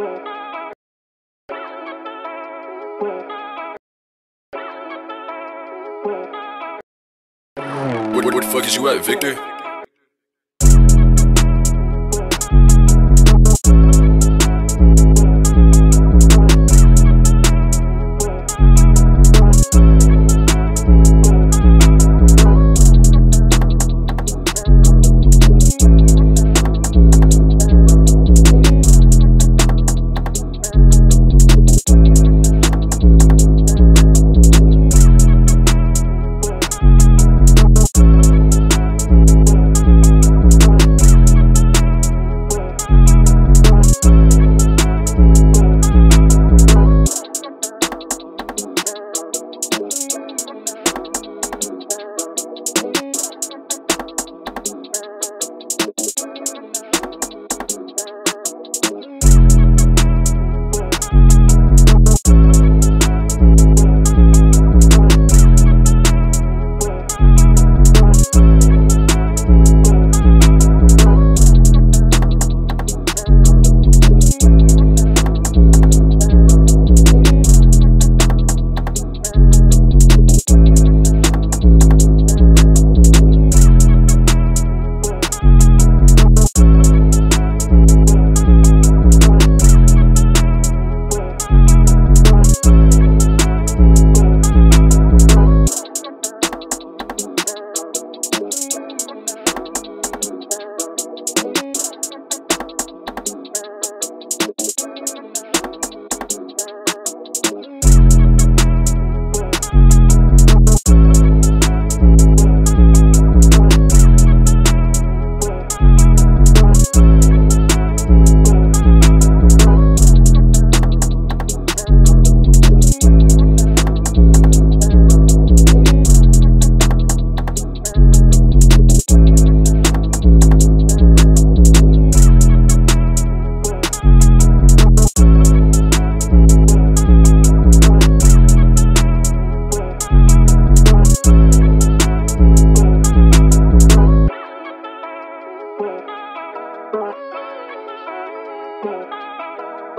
Where, the fuck is you at, Victor?